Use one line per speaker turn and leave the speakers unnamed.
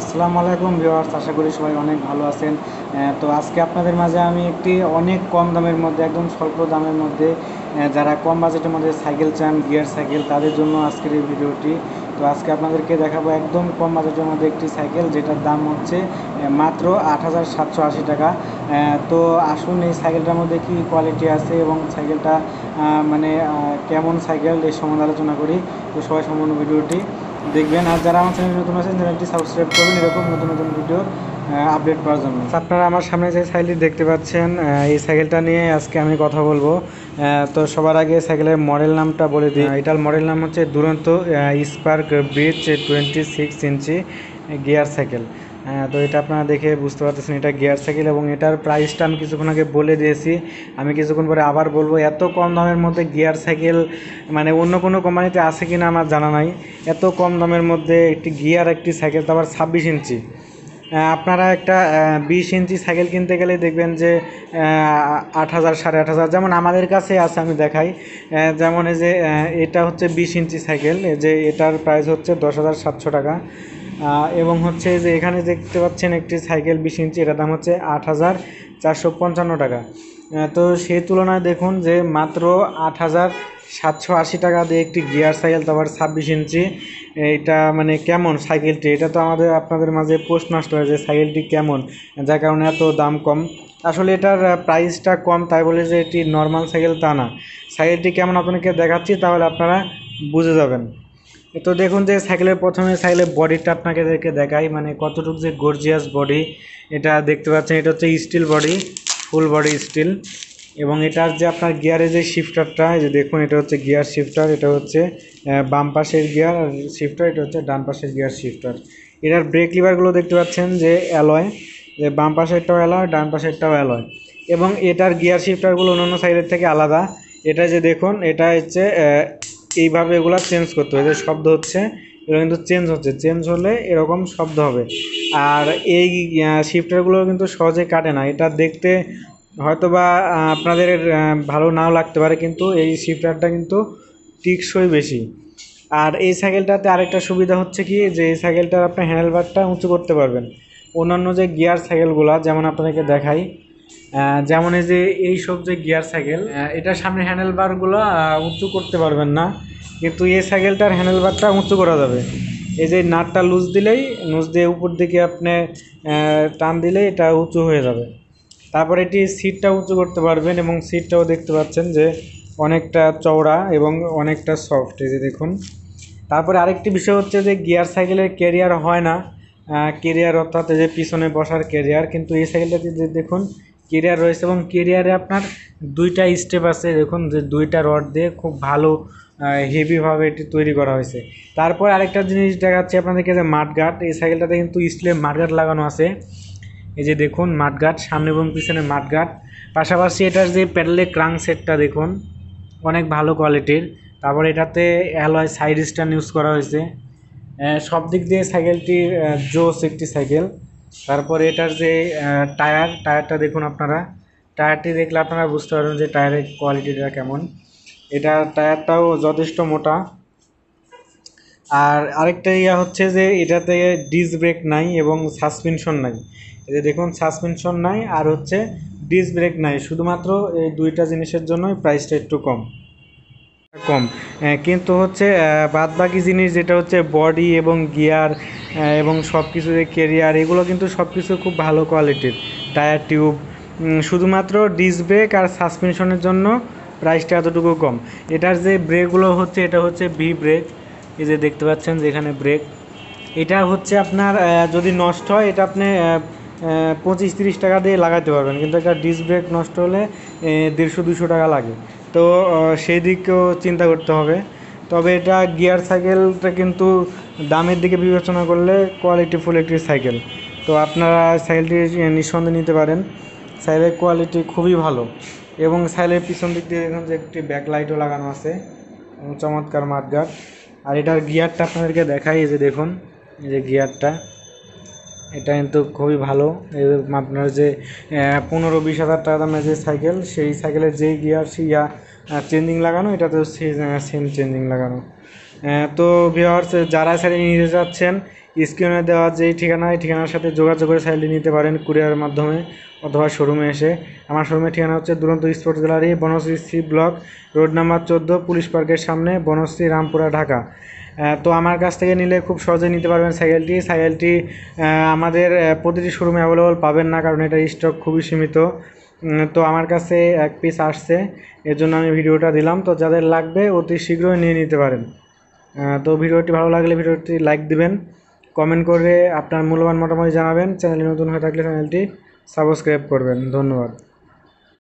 আসসালামু আলাইকুম ভিউয়ার্স, আশা করি সবাই অনেক ভালো আছেন। তো আজকে আপনাদের মাঝে আমি একটি অনেক কম দামের মধ্যে, একদম স্বল্প দামের মধ্যে যারা কম বাজেটের মধ্যে সাইকেল চান, গিয়ার সাইকেল, তাদের জন্য আজকের এই ভিডিওটি। তো আজকে আপনাদেরকে দেখাবো একদম কম বাজেটের মধ্যে একটি সাইকেল, যেটার দাম হচ্ছে মাত্র আট হাজার সাতশো আশি টাকা। তো আসুন এই সাইকেলটার মধ্যে কি কোয়ালিটি আছে এবং সাইকেলটা মানে কেমন সাইকেল এই সম্বন্ধে আলোচনা করি। তো সবাই সম্পূর্ণ ভিডিওটি দেখবেন আর যারা আমার চ্যানেল নতুন আছেন চ্যানেলটি সাবস্ক্রাইব করবেন এরকম নতুন নতুন ভিডিও আপডেট পাওয়ার জন্য। আপনারা আমার সামনে যে সাইকেলটি দেখতে পাচ্ছেন এই সাইকেলটা নিয়ে আজকে আমি কথা বলব। তো সবার আগে সাইকেলের মডেল নামটা বলে দিই। আহ, এটার মডেল নাম হচ্ছে Duronto spark bridge twenty six inch gear cycle হ্যাঁ, তো এটা আপনারা দেখে বুঝতে পারতেছেন, এটা গিয়ার সাইকেল এবং এটার প্রাইসটা আমি কিছুক্ষণ আগে বলে দিয়েছি। আমি কিছুক্ষণ পরে আবার বলব, এত কম দামের মধ্যে গিয়ার সাইকেল মানে অন্য কোনো কোম্পানিতে আছে কি না আমার জানা নাই। এত কম দামের মধ্যে একটি গিয়ার, একটি সাইকেল, তো আবার ছাব্বিশ ইঞ্চি। আপনারা একটা বিশ ইঞ্চি সাইকেল কিনতে গেলে দেখবেন যে আট হাজার, সাড়ে আট হাজার, যেমন আমাদের কাছে আছে, আমি দেখাই। যেমন এই যে এটা হচ্ছে বিশ ইঞ্চি সাইকেল যে এটার প্রাইস হচ্ছে দশ হাজার সাতশো টাকা। এবং হচ্ছে যে এখানে দেখতে পাচ্ছেন একটি সাইকেল বিশ ইঞ্চি, এটার দাম হচ্ছে আট হাজার চারশো পঞ্চান্ন টাকা। তো সেই তুলনায় দেখুন যে মাত্র আট হাজার সাতশো আশি টাকা দিয়ে একটি গিয়ার সাইকেল তারপর ছাব্বিশ ইঞ্চি। এটা মানে কেমন সাইকেলটি? এটা তো আমাদের, আপনাদের মাঝে পোস্ট নষ্ট হয়েছে সাইকেলটি কেমন, যার কারণে এত দাম কম। আসলে এটার প্রাইসটা কম, তাই বলে যে এটি নর্মাল সাইকেল তা না। সাইকেলটি কেমন আপনাকে দেখাচ্ছি, তাহলে আপনারা বুঝে যাবেন। তো দেখুন যে সাইকেলের প্রথমে সাইকেলের বডিটা আপনাকে দেখে দেখাই মানে কতটুকু যে গর্জিয়াস বডি এটা দেখতে পাচ্ছেন, এটা হচ্ছে steel body full body steel এবং এটার যে আপনার গিয়ারের যে শিফটারটা যে দেখুন, এটা হচ্ছে গিয়ার শিফটার এটা হচ্ছে বাম পাশের গিয়ার আর শিফটার এটা হচ্ছে ডান পাশের গিয়ার শিফটার এটার ব্রেক লিভারগুলো দেখতে পাচ্ছেন যে অ্যালয় যে বাম পাশেরটাও অ্যালয় ডান পাশেরটাও অ্যালয় এবং এটার গিয়ার শিফটারগুলো অন্যান্য সাইডের থেকে আলাদা। এটা যে দেখুন, এটা হচ্ছে এইভাবে এগুলো চেঞ্জ করতে হবে। যে শব্দ হচ্ছে, এগুলো কিন্তু চেঞ্জ হচ্ছে। চেঞ্জ হলে এরকম শব্দ হবে। আর এই শিফটারগুলো কিন্তু সহজে কাটে না। এটা দেখতে হয়তো বা আপনাদের ভালো নাও লাগতে পারে, কিন্তু এই শিফটারটা কিন্তু টিকসই বেশি। আর এই সাইকেলটাতে আরেকটা সুবিধা হচ্ছে কি, যে এই সাইকেলটার আপনি হ্যান্ডেলবারটা উঁচু করতে পারবেন। অন্যান্য যে গিয়ার সাইকেলগুলো যেমন আপনাদেরকে দেখাই যেমন এই যে এই সব যে গিয়ার সাইকেল এটা সামনে হ্যান্ডেলবারগুলো উঁচু করতে পারবেন না। কিন্তু এই সাইকেলটার হ্যান্ডেলবারটা উঁচু করা যাবে। এই যে নাটটা লুজ দিলেই, লুজ দিয়ে উপর দিকে আপনি টান দিলেই এটা উঁচু হয়ে যাবে। তারপর এটি সিটটা উঁচু করতে পারবেন এবং সিটটাও দেখতে পাচ্ছেন যে অনেকটা চওড়া এবং অনেকটা সফট, এই যে দেখুন। তারপরে আরেকটি বিষয় হচ্ছে যে গিয়ার সাইকেলের ক্যারিয়ার হয় না। কেরিয়ার অর্থাৎ যে পিছনে বসার কেরিয়ার কিন্তু এই সাইকেলটাতে যে দেখুন কেরিয়ার রয়েছে এবং কেরিয়ারে আপনার দুইটা স্টেপ আছে। দেখুন যে দুইটা রড দিয়ে খুব ভালো হেভিভাবে এটি তৈরি করা হয়েছে। তারপর আরেকটা জিনিস দেখাচ্ছি আপনাদেরকে যে মাঠগাট এই সাইকেলটাতে কিন্তু স্টিলের মাঠগাট লাগানো আছে। এই যে দেখুন মাঠগাট সামনে এবং পিছনে মাঠগাট পাশাপাশি এটার যে প্যাডেলের ক্রাং সেটটা দেখুন, অনেক ভালো কোয়ালিটির তারপর এটাতে অ্যালয় সাইড স্ট্যান্ড ইউজ করা হয়েছে। সব দিক দিয়ে সাইকেলটির জোস একটি সাইকেল তারপরে এটার যে টায়ার, টায়ারটা দেখুন আপনারা। টায়ারটি দেখলে আপনারা বুঝতে পারবেন যে টায়ারের কোয়ালিটিটা কেমন। এটা টায়ারটাও যথেষ্ট মোটা। আর আরেকটা ইয়া হচ্ছে যে, এটাতে ডিস্ক ব্রেক নাই এবং সাসপেনশন নাই। এই যে দেখুন, সাসপেনশন নাই আর হচ্ছে ডিস্ক ব্রেক নাই। শুধুমাত্র এই দুইটা জিনিসের জন্যই প্রাইসটা একটু কম। কম। কিন্তু হচ্ছে বাদ বাকি জিনিস যেটা হচ্ছে, বডি এবং গিয়ার এবং সব কিছু যে কেরিয়ার এগুলো কিন্তু সব কিছু খুব ভালো কোয়ালিটির টায়ার টিউব শুধুমাত্র ডিস্ক ব্রেক আর সাসপেনশনের জন্য প্রাইসটা এতটুকু কম। এটার যে ব্রেকগুলো হচ্ছে, এটা হচ্ছে ভি ব্রেক এই যে দেখতে পাচ্ছেন যে এখানে ব্রেক এটা হচ্ছে আপনার যদি নষ্ট হয়, এটা আপনি পঁচিশ তিরিশ টাকা দিয়ে লাগাতে পারবেন। কিন্তু একটা ডিস্ক ব্রেক নষ্ট হলে দেড়শো দুশো টাকা লাগে। তো সেই দিকেও চিন্তা করতে হবে। তবে এটা গিয়ার সাইকেলটা কিন্তু দামের দিকে বিবেচনা করলে কোয়ালিটিফুল একটি সাইকেল তো আপনারা সাইকেলটি নিঃসন্দেহে নিতে পারেন। সাইকেলের কোয়ালিটি খুবই ভালো। এবং সাইলের পিছন দিক দিয়ে দেখুন যে একটি ব্যাক লাইটও লাগানো আছে। চমৎকার মাঠগাট আর এটার গিয়ারটা আপনাদেরকে দেখাই যে দেখুন, এই যে গিয়ারটা এটা কিন্তু খুবই ভালো। আপনার যে পনেরো বিশ হাজার টাকা দামের যে সাইকেল সেই সাইকেলের যেই গিয়ার সেই চেঞ্জিং লাগানো, এটাতেও সেম চেঞ্জিং লাগানো। তো ভিওয়ার্স যারা সাইকেল নিতে যাচ্ছেন স্ক্রিনে দেওয়া যেই ঠিকানা এই ঠিকানার সাথে যোগাযোগ করে সাইকেলটি নিতে পারেন কুরিয়ারের মাধ্যমে অথবা শোরুমে এসে। আমার শোরুমের ঠিকানা হচ্ছে Duronto sports gallery Banasree C block road number চোদ্দ পুলিশ পার্কের সামনে, বনশ্রী, রামপুরা, ঢাকা। তো আমার কাছ থেকে নিলে খুব সহজে নিতে পারবেন সাইকেলটি সাইকেলটি আমাদের প্রতিটি শোরুমে অ্যাভেলেবল পাবেন না, কারণ এটা স্টক খুবই সীমিত। তো আমার কাছে এক পিস আসছে, এর জন্য আমি ভিডিওটা দিলাম। তো যাদের লাগবে, অতি শীঘ্রই নিয়ে নিতে পারেন। তো ভিডিওটি ভালো লাগলে ভিডিওটি লাইক দিবেন কমেন্ট করে আপনার মূল্যবান মতামত জানাবেন চ্যানেলে নতুন হয়ে থাকলে চ্যানেলটি সাবস্ক্রাইব করবেন, ধন্যবাদ।